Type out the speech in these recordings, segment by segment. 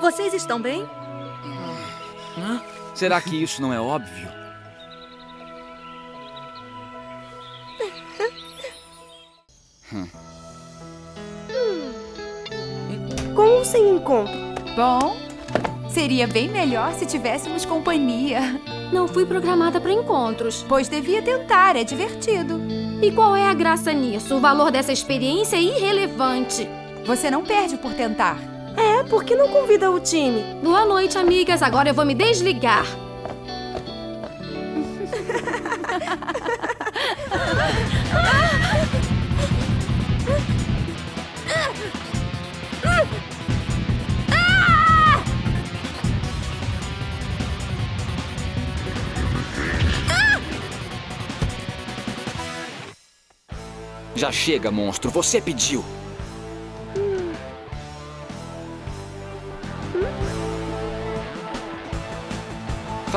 Vocês estão bem? Será que isso não é óbvio? Com ou sem encontro? Bom, seria bem melhor se tivéssemos companhia. Não fui programada para encontros. Pois devia tentar, é divertido. E qual é a graça nisso? O valor dessa experiência é irrelevante. Você não perde por tentar. É, por que não convida o time? Boa noite, amigas. Agora eu vou me desligar. Já chega, monstro. Você pediu.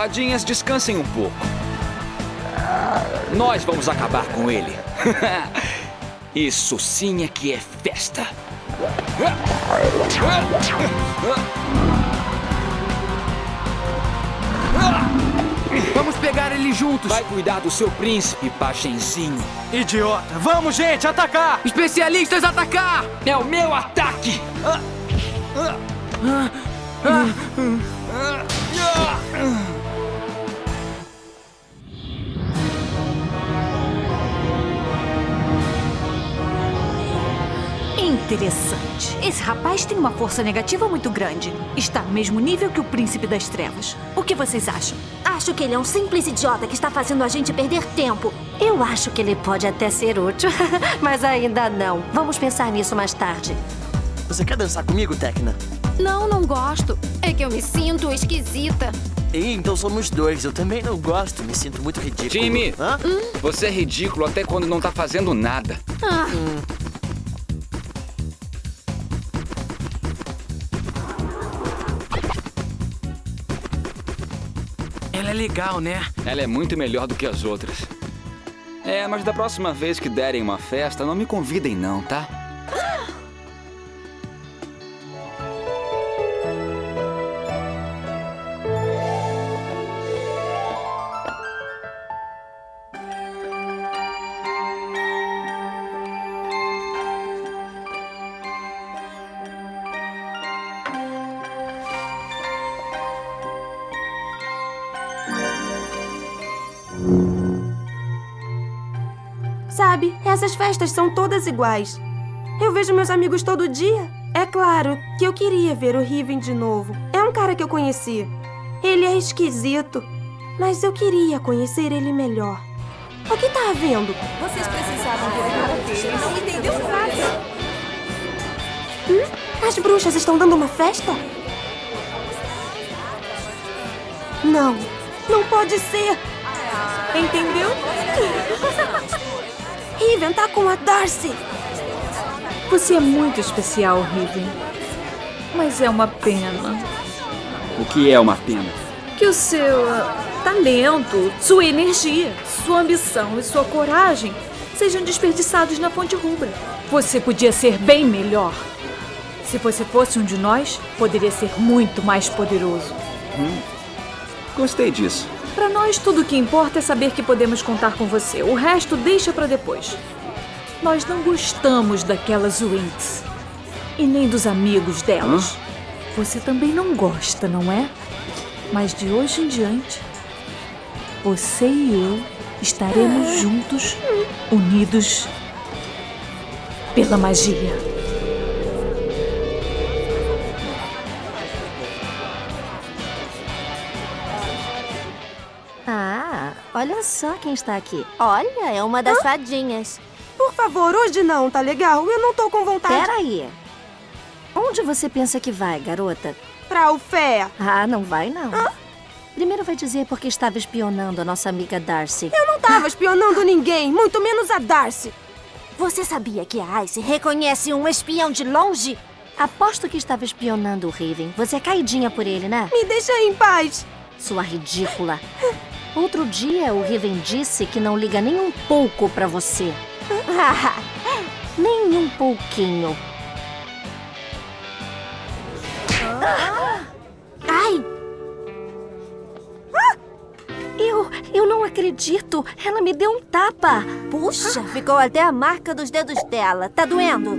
Fadinhas, descansem um pouco. Nós vamos acabar com ele. Isso sim é que é festa. Vamos pegar ele juntos. Vai cuidar do seu príncipe, Pachenzinho. Idiota. Vamos, gente, atacar. Especialistas atacar. É o meu ataque. Interessante. Esse rapaz tem uma força negativa muito grande. Está no mesmo nível que o Príncipe das Trevas. O que vocês acham? Acho que ele é um simples idiota que está fazendo a gente perder tempo. Eu acho que ele pode até ser útil, mas ainda não. Vamos pensar nisso mais tarde. Você quer dançar comigo, Tecna? Não, não gosto. É que eu me sinto esquisita. Ih, então somos dois. Eu também não gosto. Me sinto muito ridículo. Time, Hã? você é ridículo até quando não tá fazendo nada. Ah, Ela é legal, né? Ela é muito melhor do que as outras. É, mas da próxima vez que derem uma festa, não me convidem não, tá? Sabe, essas festas são todas iguais. Eu vejo meus amigos todo dia. É claro que eu queria ver o Riven de novo. É um cara que eu conheci. Ele é esquisito, mas eu queria conhecer ele melhor. O que tá havendo? Vocês precisavam ver a cara dele. Não entendeu nada. Hum? As bruxas estão dando uma festa? Não, não pode ser. Entendeu? Riven tá com a Darcy. Você é muito especial, Riven. Mas é uma pena O que é uma pena? que o seu ah, talento, sua energia, sua ambição e sua coragem sejam desperdiçados na Fonte Rubra. Você podia ser bem melhor. Se você fosse um de nós, poderia ser muito mais poderoso. Gostei disso. Para nós, tudo o que importa é saber que podemos contar com você. O resto deixa para depois. Nós não gostamos daquelas Winx. E nem dos amigos delas. Você também não gosta, não é? Mas de hoje em diante, você e eu estaremos juntos, unidos pela magia. Olha só quem está aqui. Olha, é uma das fadinhas. Por favor, hoje não, tá legal? Eu não tô com vontade. Peraí. Onde você pensa que vai, garota? Pra o Fé. Ah, não vai não. Primeiro vai dizer porque estava espionando a nossa amiga Darcy. Eu não tava espionando ninguém, muito menos a Darcy. Você sabia que a Ice reconhece um espião de longe? Aposto que estava espionando o Raven. Você é caidinha por ele, né? Me deixa em paz. Sua ridícula. Outro dia, o Raven disse que não liga nem um pouco pra você. nem um pouquinho. Ai! Eu, eu não acredito. Ela me deu um tapa. Puxa, ficou até a marca dos dedos dela. Tá doendo?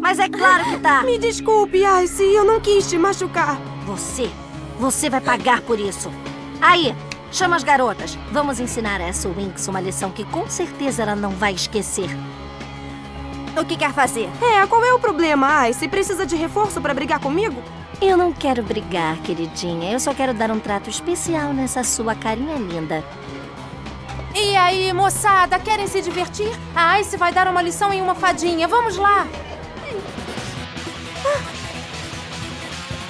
Mas é claro que tá. Me desculpe, Ice, eu não quis te machucar. Você, você vai pagar por isso. Aí, chama as garotas. Vamos ensinar a essa Winx uma lição que com certeza ela não vai esquecer. O que quer fazer? É, qual é o problema, Ice? Precisa de reforço pra brigar comigo? Eu não quero brigar, queridinha. Eu só quero dar um trato especial nessa sua carinha linda. E aí, moçada, querem se divertir? A Ice vai dar uma lição em uma fadinha. Vamos lá!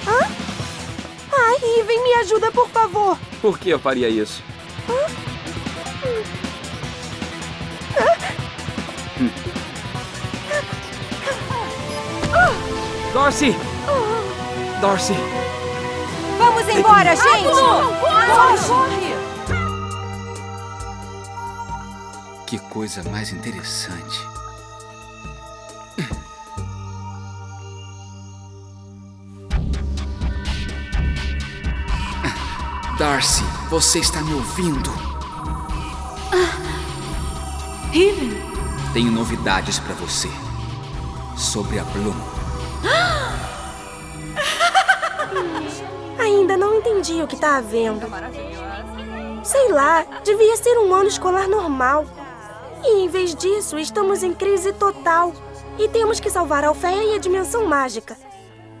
Hã? Ai, Riven, me ajuda, por favor. Por que eu faria isso? Hum. Darcy! Darcy! Vamos embora, gente! Corre, corre! Que coisa mais interessante. Darcy, você está me ouvindo? Riven? Tenho novidades para você. Sobre a Bloom. Ainda não entendi o que tá havendo. Sei lá, devia ser um ano escolar normal. E em vez disso, estamos em crise total. E temos que salvar a Alfeia e a Dimensão Mágica.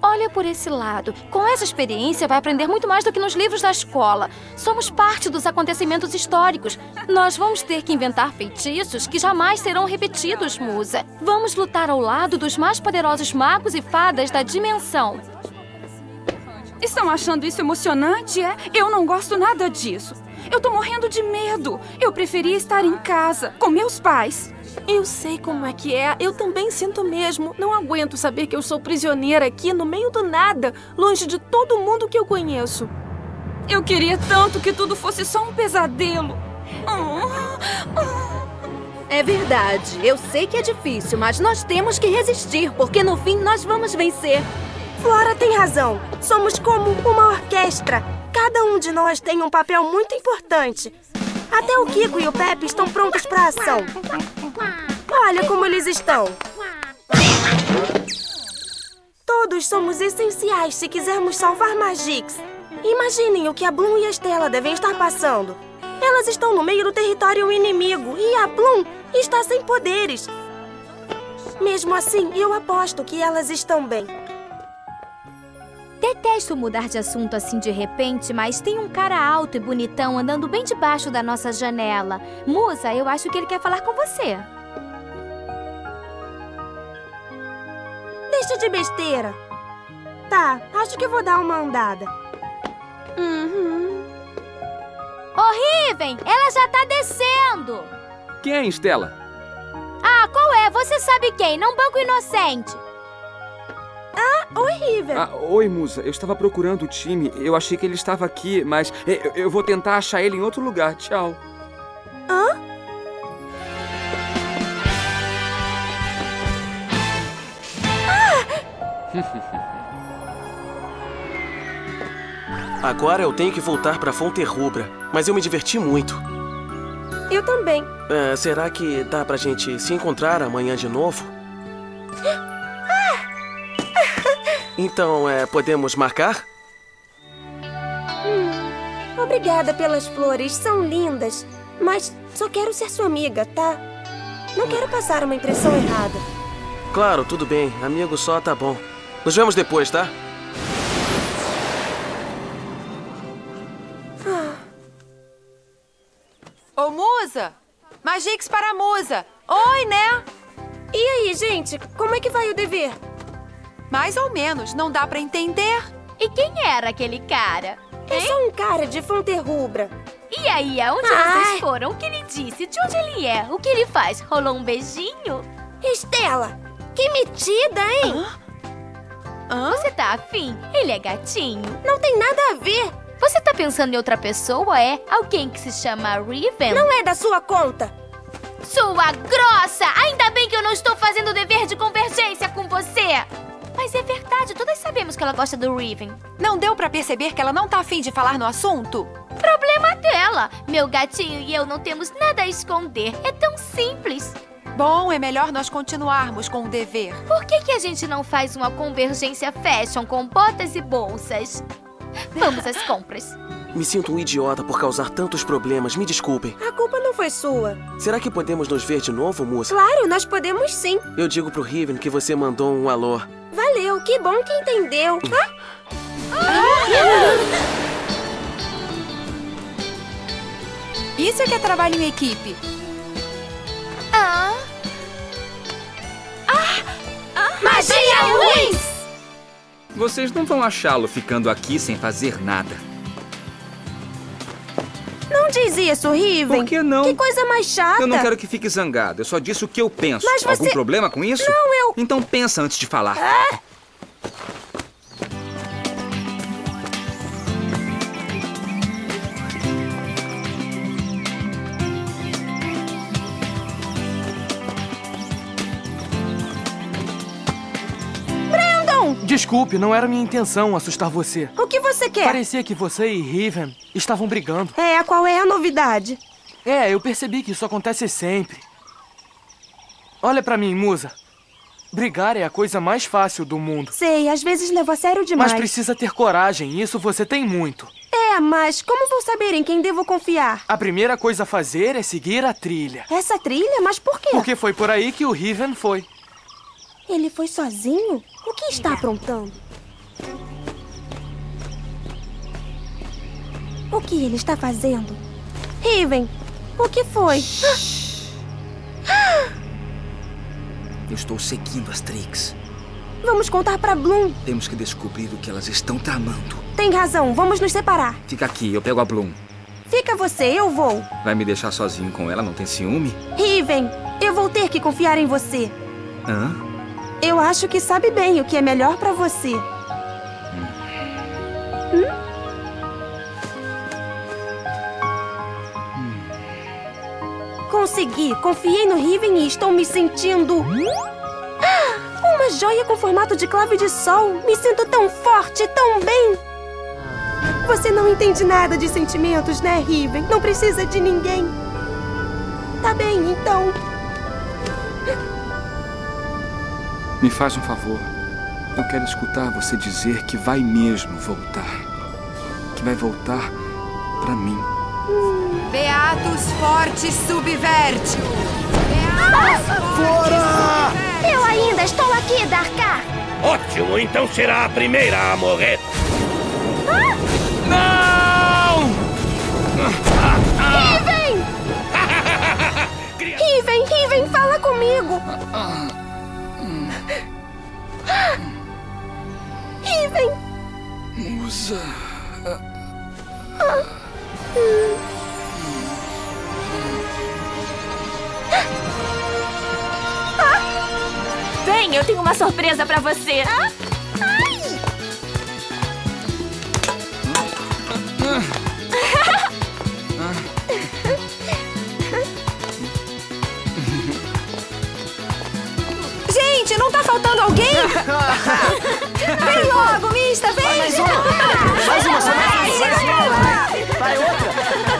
Olha por esse lado. Com essa experiência, vai aprender muito mais do que nos livros da escola. Somos parte dos acontecimentos históricos. Nós vamos ter que inventar feitiços que jamais serão repetidos, Musa. Vamos lutar ao lado dos mais poderosos magos e fadas da dimensão. Estão achando isso emocionante, é? Eu não gosto nada disso. Eu tô morrendo de medo. Eu preferia estar em casa, com meus pais. Eu sei como é que é. Eu também sinto mesmo. Não aguento saber que eu sou prisioneira aqui no meio do nada, longe de todo mundo que eu conheço. Eu queria tanto que tudo fosse só um pesadelo. É verdade. Eu sei que é difícil, mas nós temos que resistir, porque no fim nós vamos vencer. Flora tem razão. Somos como uma orquestra. Cada um de nós tem um papel muito importante. Até o Kiko e o Pepe estão prontos para ação. Olha como eles estão. Todos somos essenciais se quisermos salvar Magix. Imaginem o que a Bloom e a Estela devem estar passando. Elas estão no meio do território inimigo e a Bloom está sem poderes. Mesmo assim, eu aposto que elas estão bem. Detesto mudar de assunto assim de repente, mas tem um cara alto e bonitão andando bem debaixo da nossa janela. Musa, eu acho que ele quer falar com você. Deixa de besteira. Tá, acho que vou dar uma andada. Uhum. Ô, Riven, ela já tá descendo. Quem, Stella? Ah, qual é? Você sabe quem? Não Banco Inocente. Ah, oi, Riven. Ah, oi, Musa. Eu estava procurando o time. Eu achei que ele estava aqui, mas eu, eu vou tentar achar ele em outro lugar. Tchau. Hã? Agora eu tenho que voltar pra Fonte Rubra, mas eu me diverti muito. Eu também. É, será que dá pra gente se encontrar amanhã de novo? Então, é, podemos marcar? Hum, obrigada pelas flores, são lindas. Mas só quero ser sua amiga, tá? Não quero passar uma impressão errada. Claro, tudo bem. Amigo só tá bom. Nos vemos depois, tá? Ô, Musa! Magix para a Musa! Oi, né? E aí, gente? Como é que vai o dever? Mais ou menos, não dá pra entender. E quem era aquele cara? É só um cara de fonte rubra. E aí, aonde Ai. vocês foram? O que ele disse? De onde ele é? O que ele faz? Rolou um beijinho? Estela, que metida, hein? Hã? Você tá afim? Ele é gatinho. Não tem nada a ver. Você tá pensando em outra pessoa, é? Alguém que se chama Riven? Não é da sua conta. Sua grossa! Ainda bem que eu não estou fazendo o dever de convergência com você! Mas é verdade, todas sabemos que ela gosta do Riven. Não deu pra perceber que ela não tá afim de falar no assunto? Problema dela. Meu gatinho e eu não temos nada a esconder. É tão simples. Bom, é melhor nós continuarmos com o dever. Por que, que a gente não faz uma convergência fashion com botas e bolsas? Vamos às compras. Me sinto um idiota por causar tantos problemas. Me desculpem. A culpa não foi sua. Será que podemos nos ver de novo, Musa? Claro, nós podemos sim. Eu digo pro Riven que você mandou um alô. Que bom que entendeu. Isso é que é trabalho em equipe. Ah. Magia Wings! Vocês não vão achá-lo ficando aqui sem fazer nada. Não diz isso, Riven. Por que não? Que coisa mais chata. Eu não quero que fique zangado. Eu só disse o que eu penso. Mas você- Algum problema com isso? Não, eu... Então pensa antes de falar. Brandon! Desculpe, não era minha intenção assustar você. O que você quer? Parecia que você e Riven estavam brigando. É, qual é a novidade? É, eu percebi que isso acontece sempre. Olha pra mim, Musa. Brigar é a coisa mais fácil do mundo. Sei, às vezes levo a sério demais. Mas precisa ter coragem, isso você tem muito. É, mas como vou saber em quem devo confiar? A primeira coisa a fazer é seguir a trilha. Essa trilha? Mas por quê? Porque foi por aí que o Riven foi. Ele foi sozinho? O que está aprontando? O que ele está fazendo? Riven, o que foi? Eu estou seguindo as Trix. Vamos contar pra Bloom. Temos que descobrir o que elas estão tramando. Tem razão, vamos nos separar. Fica aqui, eu pego a Bloom. Fica você, eu vou. Vai me deixar sozinho com ela? Não tem ciúme? Riven, eu vou ter que confiar em você. Hã? Eu acho que sabe bem o que é melhor pra você. Hum? Consegui! Confiei no Riven e estou me sentindo... Ah, Uma joia com formato de clave de sol! Me sinto tão forte, tão bem! Você não entende nada de sentimentos, né, Riven? Não precisa de ninguém. Tá bem, então. Me faz um favor. Eu quero escutar você dizer que vai mesmo voltar. Que vai voltar pra mim. Beatus Forte Subverte. Fora! Eu ainda estou aqui, Darkar. Ótimo, então será a primeira a morrer. Não! Riven! Riven, Riven, fala comigo! Riven! Musa. Vem, eu tenho uma surpresa pra você. Gente, não tá faltando alguém? vem logo, Mista, vem! Mais uma! Mais uma, só mais uma! Vai outra!